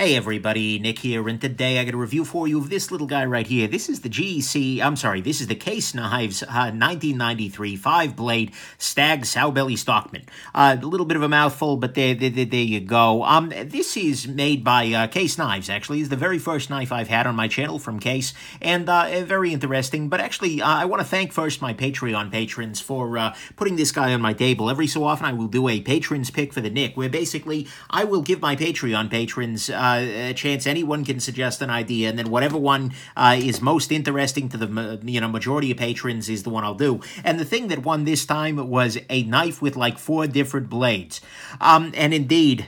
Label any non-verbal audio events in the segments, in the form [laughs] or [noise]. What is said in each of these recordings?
Hey everybody, Nick here, and today I got a review for you of this little guy right here. This is the GEC, I'm sorry, this is the Case Knives uh, 1993 five-blade Stag Sowbelly Stockman. Uh, a little bit of a mouthful, but there, there, there you go. Um, This is made by uh, Case Knives, actually. It's the very first knife I've had on my channel from Case, and uh, very interesting. But actually, uh, I want to thank first my Patreon patrons for uh, putting this guy on my table. Every so often I will do a patrons pick for the Nick, where basically I will give my Patreon patrons a chance anyone can suggest an idea, and then whatever one uh, is most interesting to the you know majority of patrons is the one I'll do. And the thing that won this time was a knife with like four different blades. Um, and indeed,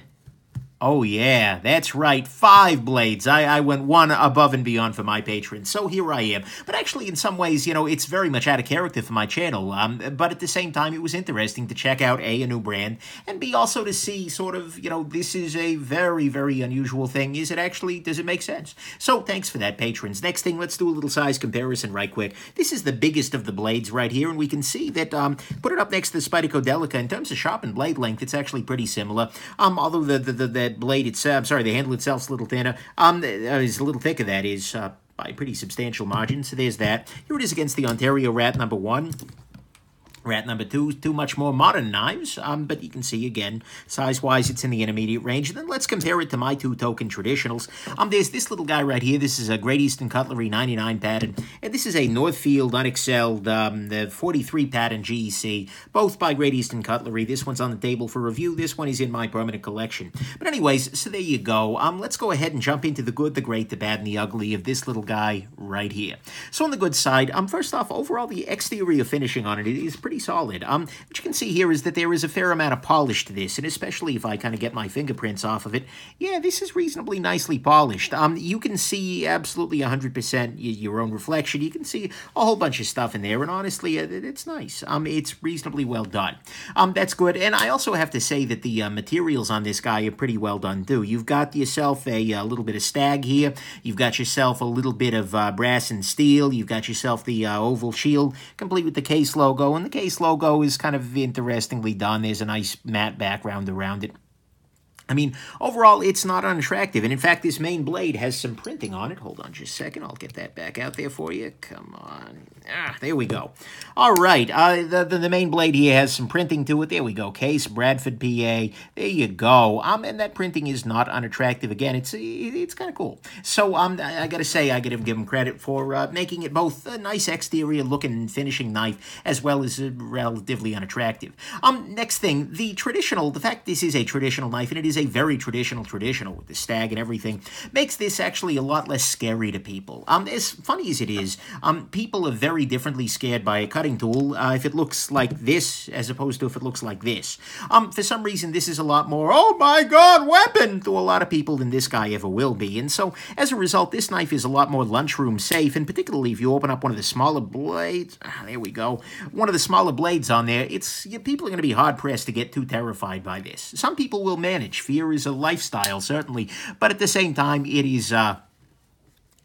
Oh, yeah, that's right. Five blades. I, I went one above and beyond for my patrons, so here I am. But actually, in some ways, you know, it's very much out of character for my channel. Um, but at the same time, it was interesting to check out A, a new brand, and B, also to see sort of, you know, this is a very, very unusual thing. Is it actually, does it make sense? So thanks for that, patrons. Next thing, let's do a little size comparison right quick. This is the biggest of the blades right here, and we can see that, um, put it up next to the Spyderco Delica, in terms of sharpened blade length, it's actually pretty similar. Um, although the, the, the, the blade itself, I'm sorry, the handle itself's a little thinner. Um, is a little thicker, that is, uh, by a pretty substantial margin. So there's that. Here it is against the Ontario Rat number one. Rat number two, two much more modern knives, um, but you can see again, size-wise, it's in the intermediate range. And then let's compare it to my two token traditionals. Um, there's this little guy right here. This is a Great Eastern Cutlery 99 pattern, and this is a Northfield unexcelled um, the 43 pattern GEC, both by Great Eastern Cutlery. This one's on the table for review. This one is in my permanent collection. But anyways, so there you go. Um, let's go ahead and jump into the good, the great, the bad, and the ugly of this little guy right here. So on the good side, um, first off, overall, the exterior finishing on it is pretty pretty solid. Um, what you can see here is that there is a fair amount of polish to this, and especially if I kind of get my fingerprints off of it, yeah, this is reasonably nicely polished. Um, you can see absolutely 100% your own reflection. You can see a whole bunch of stuff in there, and honestly, it's nice. Um, it's reasonably well done. Um, that's good, and I also have to say that the uh, materials on this guy are pretty well done, too. You've got yourself a, uh, little bit of stag here. You've got yourself a little bit of uh, brass and steel. You've got yourself the uh, oval shield, complete with the case logo, and the case Case logo is kind of interestingly done. There's a nice matte background around it. I mean, overall, it's not unattractive. And in fact, this main blade has some printing on it. Hold on just a second. I'll get that back out there for you. Come on. Ah, there we go. All right. Uh, the, the, the, main blade here has some printing to it. There we go. Case, Bradford, PA. There you go. Um, and that printing is not unattractive. Again, it's it's kind of cool. So um, I, I got to say, I got to give him credit for uh, making it both a nice exterior looking finishing knife as well as relatively unattractive. Um, next thing, the traditional, the fact this is a traditional knife and it is a very traditional traditional with the stag and everything, makes this actually a lot less scary to people. Um, as funny as it is, um, people are very differently scared by a cutting tool uh, if it looks like this as opposed to if it looks like this. Um, for some reason, this is a lot more, oh my god, weapon, to a lot of people than this guy ever will be. And so, as a result, this knife is a lot more lunchroom safe, and particularly if you open up one of the smaller blades, ah, there we go, one of the smaller blades on there, it's people are going to be hard-pressed to get too terrified by this. Some people will manage fear is a lifestyle, certainly. But at the same time, it is... Uh,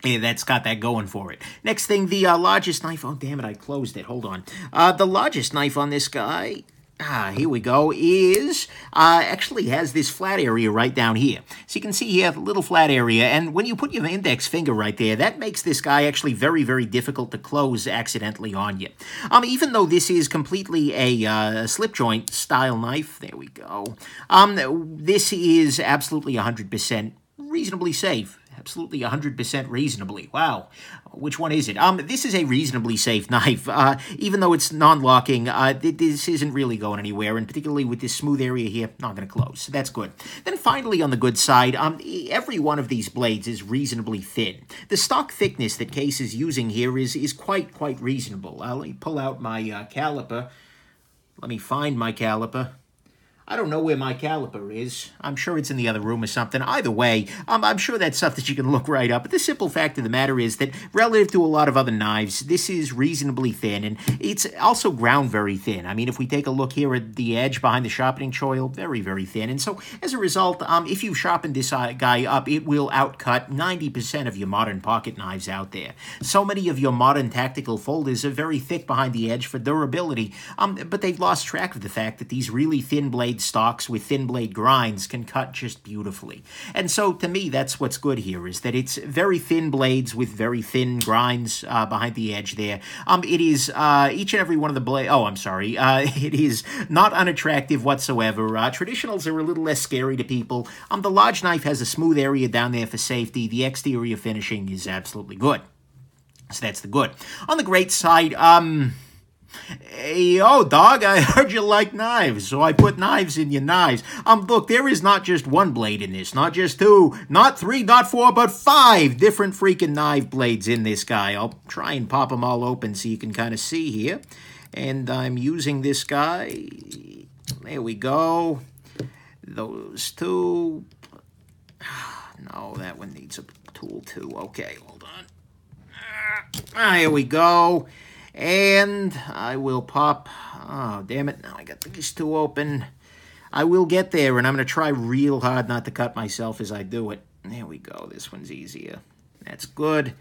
yeah, that's got that going for it. Next thing, the uh, largest knife. Oh, damn it, I closed it. Hold on. Uh, the largest knife on this guy ah, here we go, is uh, actually has this flat area right down here. So you can see here, the little flat area, and when you put your index finger right there, that makes this guy actually very, very difficult to close accidentally on you. Um, even though this is completely a uh, slip joint style knife, there we go, um, this is absolutely 100% reasonably safe absolutely 100% reasonably. Wow. Which one is it? Um, This is a reasonably safe [laughs] knife. Uh, even though it's non-locking, uh, this isn't really going anywhere, and particularly with this smooth area here, not going to close. That's good. Then finally, on the good side, um, every one of these blades is reasonably thin. The stock thickness that Case is using here is, is quite, quite reasonable. Uh, let me pull out my uh, caliper. Let me find my caliper. I don't know where my caliper is. I'm sure it's in the other room or something. Either way, um, I'm sure that's stuff that you can look right up. But the simple fact of the matter is that relative to a lot of other knives, this is reasonably thin, and it's also ground very thin. I mean, if we take a look here at the edge behind the sharpening choil, very, very thin. And so, as a result, um, if you sharpen this uh, guy up, it will outcut 90% of your modern pocket knives out there. So many of your modern tactical folders are very thick behind the edge for durability, um, but they've lost track of the fact that these really thin blades blade stocks with thin blade grinds can cut just beautifully. And so to me, that's what's good here is that it's very thin blades with very thin grinds uh, behind the edge there. Um, it is uh, each and every one of the blade. Oh, I'm sorry. Uh, [laughs] it is not unattractive whatsoever. Uh, traditionals are a little less scary to people. Um, the large knife has a smooth area down there for safety. The exterior finishing is absolutely good. So that's the good. On the great side, um, Hey, oh, dog, I [laughs] heard you like knives, so I put knives in your knives. Um, look, there is not just one blade in this, not just two, not three, not four, but five different freaking knife blades in this guy. I'll try and pop them all open so you can kind of see here. And I'm using this guy. There we go. Those two. [sighs] No, that one needs a tool too. Okay, hold on. Ah, here we go. And I will pop, oh, damn it, now I got these two open. I will get there, and I'm going to try real hard not to cut myself as I do it. There we go, this one's easier. That's good.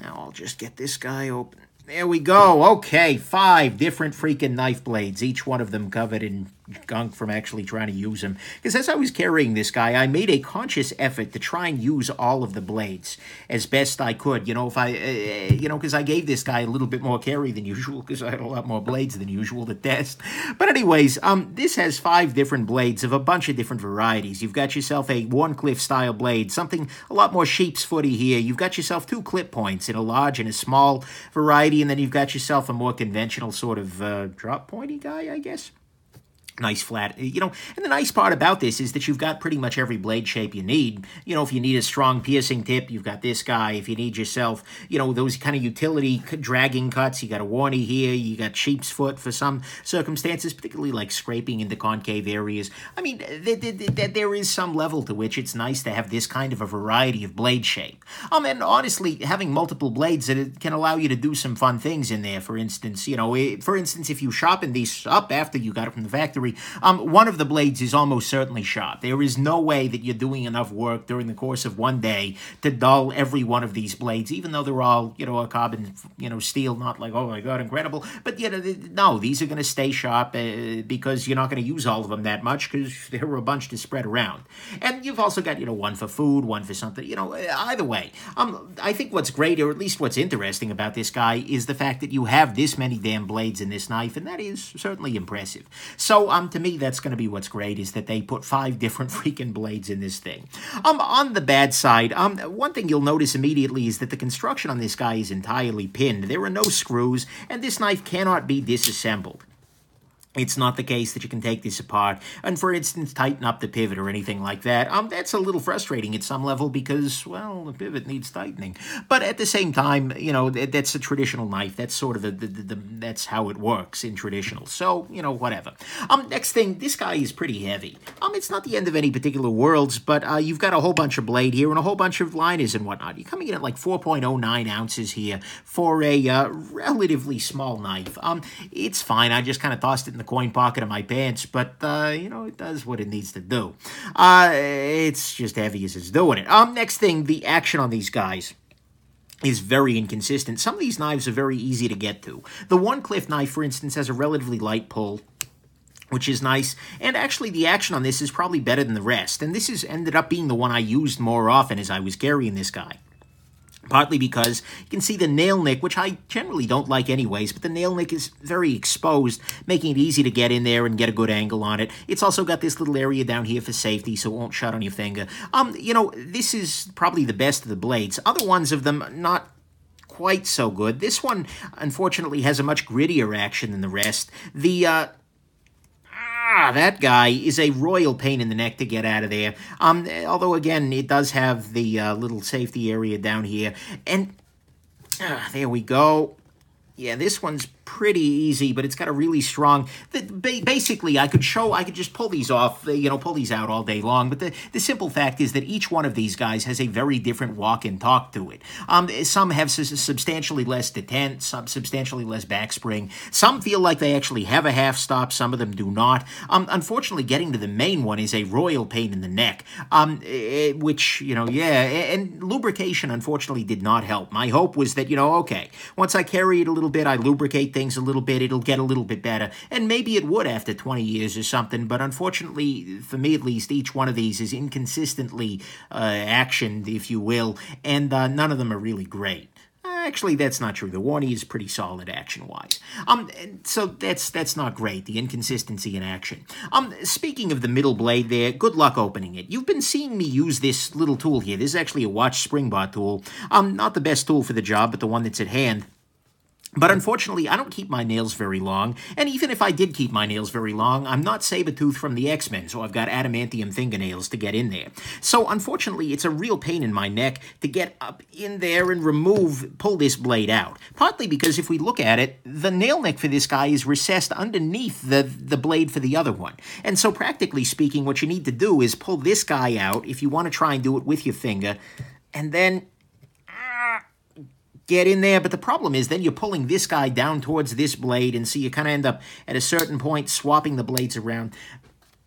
Now I'll just get this guy open. There we go. Okay, five different freaking knife blades, each one of them covered in gunk from actually trying to use them. Because as I was carrying this guy, I made a conscious effort to try and use all of the blades as best I could. You know, if I, uh, you know, because I gave this guy a little bit more carry than usual because I had a lot more blades than usual to test. But anyways, um, this has five different blades of a bunch of different varieties. You've got yourself a Wharncliffe style blade, something a lot more sheep's footy here. You've got yourself two clip points in a large and a small variety, and then you've got yourself a more conventional sort of uh, drop pointy guy, I guess nice flat eh, you know and the nice part about this is that you've got pretty much every blade shape you need. You know if you need a strong piercing tip you've got this guy. If you need yourself you know those kind of utility dragging cuts you got a warney here you got sheep's foot for some circumstances particularly like scraping into concave areas. I mean eh, th th th there is some level to which it's nice to have this kind of a variety of blade shape. Um and honestly having multiple blades that can allow you to do some fun things in there. For instance you know eh, for instance if you sharpen these up after you got it from the factory um, one of the blades is almost certainly sharp. There is no way that you're doing enough work during the course of one day to dull every one of these blades, even though they're all, you know, a carbon, you know, steel, not like, oh my God, incredible. But, you know, no, these are going to stay sharp uh, because you're not going to use all of them that much because there are a bunch to spread around. And you've also got, you know, one for food, one for something, you know, either way. Um, I think what's great, or at least what's interesting about this guy, is the fact that you have this many damn blades in this knife, and that is certainly impressive. So, um, to me, that's going to be what's great is that they put five different [laughs] freaking blades in this thing. Um, on the bad side, um, one thing you'll notice immediately is that the construction on this guy is entirely pinned. There are no screws, and this knife cannot be disassembled. It's not the case that you can take this apart and, for instance, tighten up the pivot or anything like that. Um, that's a little frustrating at some level because, well, the pivot needs tightening. But at the same time, you know, that's a traditional knife. That's sort of the, the, the, that's how it works in traditional. So, you know, whatever. Um, next thing, this guy is pretty heavy. Um, it's not the end of any particular worlds, but uh, you've got a whole bunch of blade here and a whole bunch of liners and whatnot. You're coming in at like 4.09 ounces here for a uh, relatively small knife. Um, it's fine. I just kind of tossed it in the coin pocket of my pants, but, uh, you know, it does what it needs to do. Uh, it's just heavy as it's doing it. Um, next thing, the action on these guys is very inconsistent. Some of these knives are very easy to get to. The Wharncliffe knife, for instance, has a relatively light pull which is nice. And actually, the action on this is probably better than the rest. And this has ended up being the one I used more often as I was carrying this guy. Partly because you can see the nail nick, which I generally don't like anyways, but the nail nick is very exposed, making it easy to get in there and get a good angle on it. It's also got this little area down here for safety, so it won't shut on your finger. Um, you know, this is probably the best of the blades. Other ones of them, not quite so good. This one, unfortunately, has a much grittier action than the rest. The, uh, ah, that guy is a royal pain in the neck to get out of there. Um, although, again, it does have the uh, little safety area down here. And uh, there we go. Yeah, this one's pretty easy, but it's got a really strong. Basically, I could show, I could just pull these off, you know, pull these out all day long. But the, the simple fact is that each one of these guys has a very different walk and talk to it. Um, some have substantially less detent, some substantially less backspring. Some feel like they actually have a half stop. Some of them do not. Um, unfortunately, getting to the main one is a royal pain in the neck. Um, eh, which you know, yeah, and lubrication unfortunately did not help. My hope was that you know, okay, once I carry it a little bit, I lubricate things a little bit, it'll get a little bit better. And maybe it would after 20 years or something, but unfortunately, for me at least, each one of these is inconsistently uh, actioned, if you will, and uh, none of them are really great. Actually, that's not true. The Warney is pretty solid action-wise. Um, so that's that's not great. The inconsistency in action. Um, speaking of the middle blade, there. Good luck opening it. You've been seeing me use this little tool here. This is actually a watch spring bar tool. Um, not the best tool for the job, but the one that's at hand. But unfortunately, I don't keep my nails very long, and even if I did keep my nails very long, I'm not Sabretooth from the X-Men, so I've got adamantium fingernails to get in there. So unfortunately, it's a real pain in my neck to get up in there and remove, pull this blade out. Partly because if we look at it, the nail nick for this guy is recessed underneath the, the blade for the other one. And so practically speaking, what you need to do is pull this guy out, if you want to try and do it with your finger, and then get in there. But the problem is then you're pulling this guy down towards this blade, and so you kind of end up at a certain point swapping the blades around.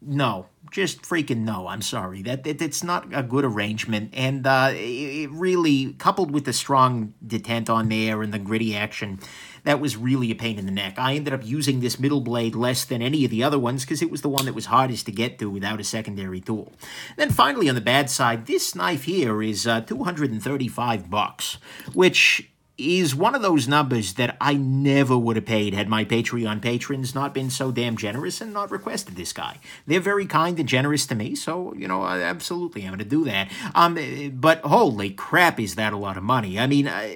No, just freaking no. I'm sorry. That, that It's not a good arrangement. And uh, it really, coupled with the strong detent on there and the gritty action, that was really a pain in the neck. I ended up using this middle blade less than any of the other ones because it was the one that was hardest to get to without a secondary tool. Then finally, on the bad side, this knife here is uh, 235 bucks, which is one of those numbers that I never would have paid had my Patreon patrons not been so damn generous and not requested this guy. They're very kind and generous to me, so, you know, I absolutely am going to do that. Um, but holy crap, is that a lot of money? I mean, uh,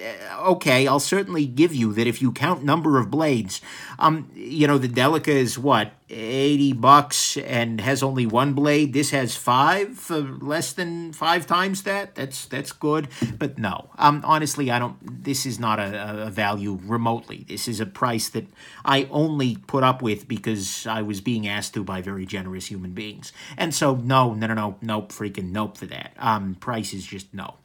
okay, I'll certainly give you that if you count number of blades, um, you know, the Delica is what, 80 bucks and has only one blade. This has five for less than five times that. That's that's good. But no, um, honestly, I don't. This is not a, a value remotely. This is a price that I only put up with because I was being asked to by very generous human beings. And so, no, no, no, no, nope, freaking nope for that. Um, price is just no.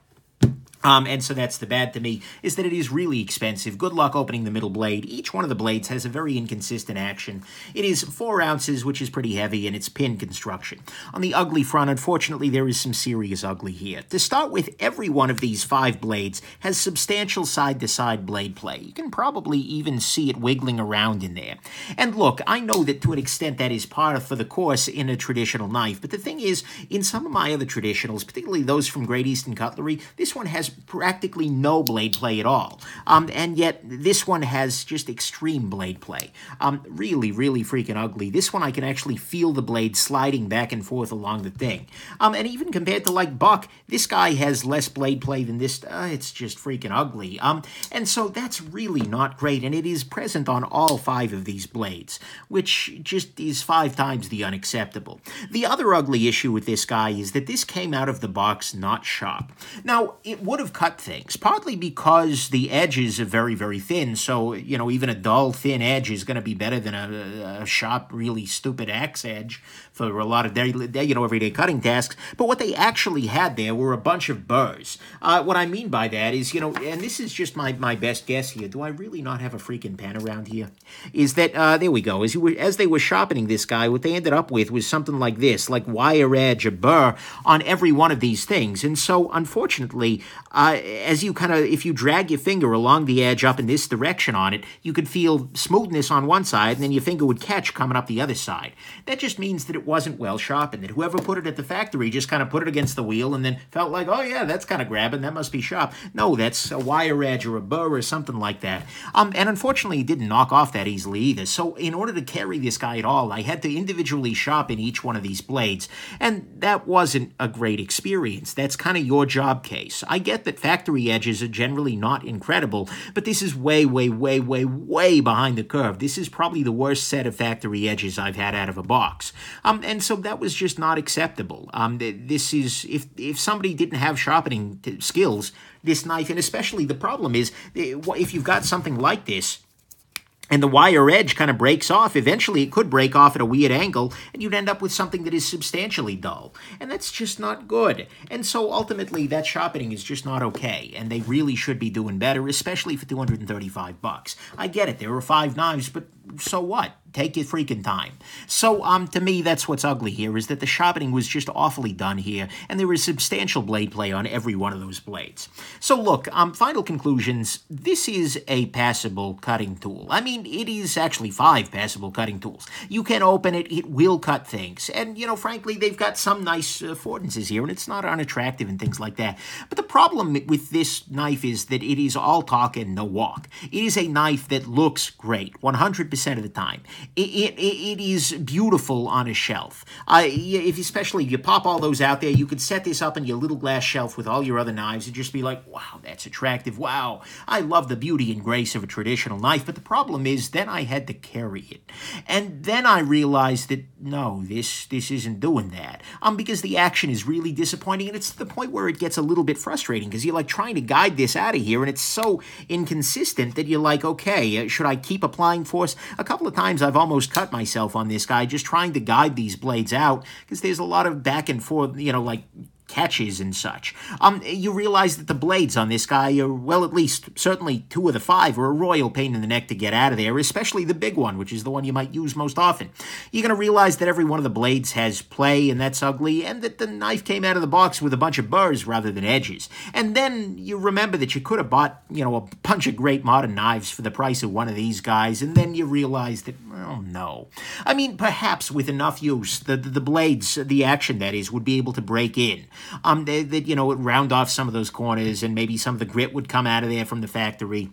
Um, and so that's the bad to me, is that it is really expensive. Good luck opening the middle blade. Each one of the blades has a very inconsistent action. It is 4 ounces, which is pretty heavy, and it's pin construction. On the ugly front, unfortunately, there is some serious ugly here. To start with, every one of these five blades has substantial side-to-side -side blade play. You can probably even see it wiggling around in there. And look, I know that to an extent that is part of for the course in a traditional knife, but the thing is, in some of my other traditionals, particularly those from Great Eastern Cutlery, this one has practically no blade play at all. Um, and yet this one has just extreme blade play. Um, really, really freaking ugly. This one I can actually feel the blade sliding back and forth along the thing. Um, and even compared to like Buck, this guy has less blade play than this. Uh, it's just freaking ugly. Um, and so that's really not great. And it is present on all five of these blades, which just is five times the unacceptable. The other ugly issue with this guy is that this came out of the box not sharp. Now, it would have cut things, partly because the edges are very, very thin. So, you know, even a dull, thin edge is going to be better than a, a sharp, really stupid axe edge for a lot of daily, you know, everyday cutting tasks. But what they actually had there were a bunch of burrs. Uh, what I mean by that is, you know, and this is just my, my best guess here. Do I really not have a freaking pen around here? Is that, uh, there we go. As, were, as they were sharpening this guy, what they ended up with was something like this, like wire edge, a burr on every one of these things. And so, unfortunately, uh, as you kind of, if you drag your finger along the edge up in this direction on it, you could feel smoothness on one side, and then your finger would catch coming up the other side. That just means that it wasn't well sharpened. That whoever put it at the factory just kind of put it against the wheel and then felt like, oh yeah, that's kind of grabbing, that must be sharp. No, that's a wire edge or a burr or something like that. Um, and unfortunately, it didn't knock off that easily either. So in order to carry this guy at all, I had to individually sharpen each one of these blades, and that wasn't a great experience. That's kind of your job case. I get that factory edges are generally not incredible, but this is way, way, way, way, way behind the curve. This is probably the worst set of factory edges I've had out of a box. Um, and so that was just not acceptable. Um, this is, if, if somebody didn't have sharpening skills, this knife, and especially the problem is, eh, if you've got something like this, and the wire edge kind of breaks off. Eventually, it could break off at a weird angle, and you'd end up with something that is substantially dull. And that's just not good. And so ultimately, that sharpening is just not okay, and they really should be doing better, especially for 235 bucks. I get it, there are five knives, but so what? Take your freaking time. So, um, to me, that's what's ugly here, is that the sharpening was just awfully done here, and there was substantial blade play on every one of those blades. So, look, um, final conclusions. This is a passable cutting tool. I mean, it is actually five passable cutting tools. You can open it, it will cut things. And, you know, frankly, they've got some nice affordances here, and it's not unattractive and things like that. But the problem with this knife is that it is all talk and no walk. It is a knife that looks great 100% of the time. It, it, it is beautiful on a shelf. Uh, if especially if you pop all those out there, you could set this up in your little glass shelf with all your other knives and just be like, wow, that's attractive. Wow, I love the beauty and grace of a traditional knife. But the problem is, then I had to carry it, and then I realized that no, this this isn't doing that. Um, because the action is really disappointing, and it's to the point where it gets a little bit frustrating because you're like trying to guide this out of here, and it's so inconsistent that you're like, okay, uh, should I keep applying force? A couple of times I've almost cut myself on this guy just trying to guide these blades out because there's a lot of back and forth, you know, like catches and such. Um, you realize that the blades on this guy are, well, at least certainly two of the five are a royal pain in the neck to get out of there, especially the big one, which is the one you might use most often. You're going to realize that every one of the blades has play, and that's ugly, and that the knife came out of the box with a bunch of burrs rather than edges. And then you remember that you could have bought, you know, a bunch of great modern knives for the price of one of these guys, and then you realize that, well, no. I mean, perhaps with enough use, the, the, the blades, the action that is, would be able to break in um, that, you know, would round off some of those corners and maybe some of the grit would come out of there from the factory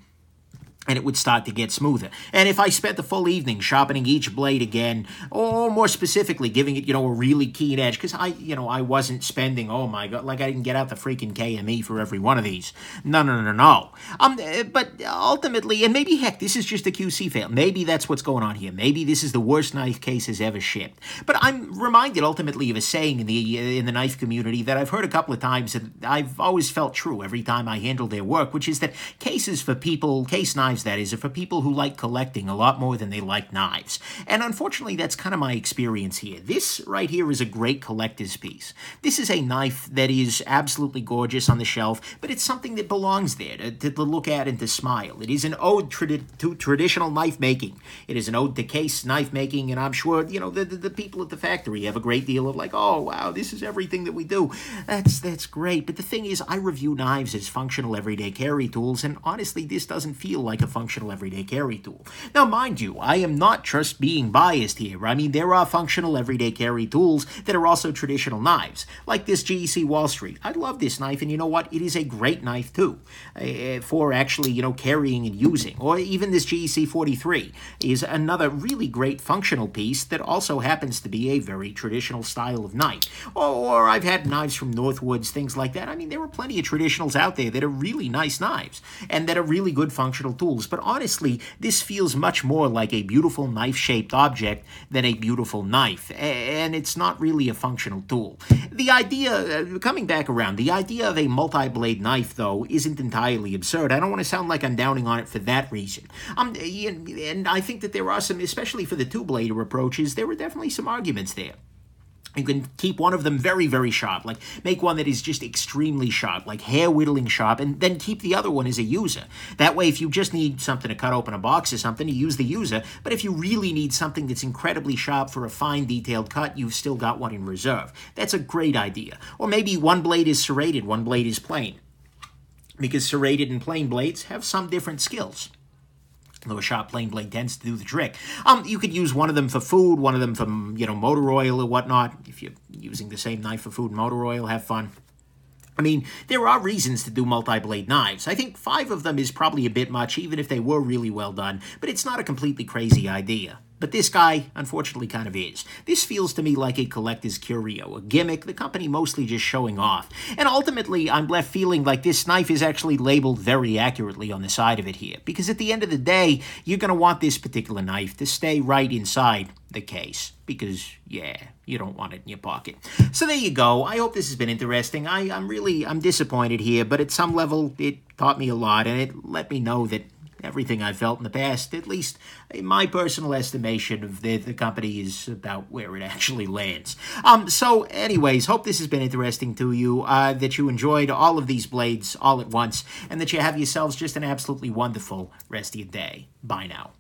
and it would start to get smoother. And if I spent the full evening sharpening each blade again, or more specifically giving it, you know, a really keen edge, because I, you know, I wasn't spending, oh my god, like I didn't get out the freaking KME for every one of these. No, no, no, no. Um, but ultimately, and maybe heck, this is just a QC fail. Maybe that's what's going on here. Maybe this is the worst knife case has ever shipped. But I'm reminded ultimately of a saying in the in the knife community that I've heard a couple of times, and I've always felt true every time I handle their work, which is that cases for people, case knives knives, that is, are for people who like collecting a lot more than they like knives. And unfortunately, that's kind of my experience here. This right here is a great collector's piece. This is a knife that is absolutely gorgeous on the shelf, but it's something that belongs there to, to look at and to smile. It is an ode tradi to traditional knife making. It is an ode to case knife making, and I'm sure, you know, the, the, the people at the factory have a great deal of like, oh, wow, this is everything that we do. That's, that's great. But the thing is, I review knives as functional everyday carry tools, and honestly, this doesn't feel like a a functional everyday carry tool. Now, mind you, I am not just being biased here. I mean, there are functional everyday carry tools that are also traditional knives, like this GEC Wall Street. I love this knife, and you know what? It is a great knife, too, uh, for actually, you know, carrying and using. Or even this GEC 43 is another really great functional piece that also happens to be a very traditional style of knife. Or, or I've had knives from Northwoods, things like that. I mean, there are plenty of traditionals out there that are really nice knives and that are really good functional tools but honestly, this feels much more like a beautiful knife-shaped object than a beautiful knife, and it's not really a functional tool. The idea, uh, coming back around, the idea of a multi-blade knife, though, isn't entirely absurd. I don't want to sound like I'm downing on it for that reason. Um, and I think that there are some, especially for the two-blader approaches, there are definitely some arguments there. You can keep one of them very, very sharp, like make one that is just extremely sharp, like hair whittling sharp, and then keep the other one as a user. That way, if you just need something to cut open a box or something, you use the user, but if you really need something that's incredibly sharp for a fine detailed cut, you've still got one in reserve. That's a great idea. Or maybe one blade is serrated, one blade is plain. Because serrated and plain blades have some different skills though a sharp plain blade tends to do the trick. Um, you could use one of them for food, one of them for, you know, motor oil or whatnot. If you're using the same knife for food and motor oil, have fun. I mean, there are reasons to do multi-blade knives. I think five of them is probably a bit much, even if they were really well done, but it's not a completely crazy idea. But this guy, unfortunately, kind of is. This feels to me like a collector's curio, a gimmick, the company mostly just showing off. And ultimately, I'm left feeling like this knife is actually labeled very accurately on the side of it here. Because at the end of the day, you're going to want this particular knife to stay right inside the case. Because, yeah, you don't want it in your pocket. So there you go. I hope this has been interesting. I, I'm really, I'm disappointed here, but at some level, it taught me a lot, and it let me know that everything I've felt in the past, at least in my personal estimation of the, the company is about where it actually lands. Um, so anyways, hope this has been interesting to you, uh, that you enjoyed all of these blades all at once, and that you have yourselves just an absolutely wonderful rest of your day. Bye now.